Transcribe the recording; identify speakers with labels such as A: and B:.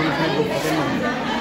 A: पुलिस ने बुक पकड़ ली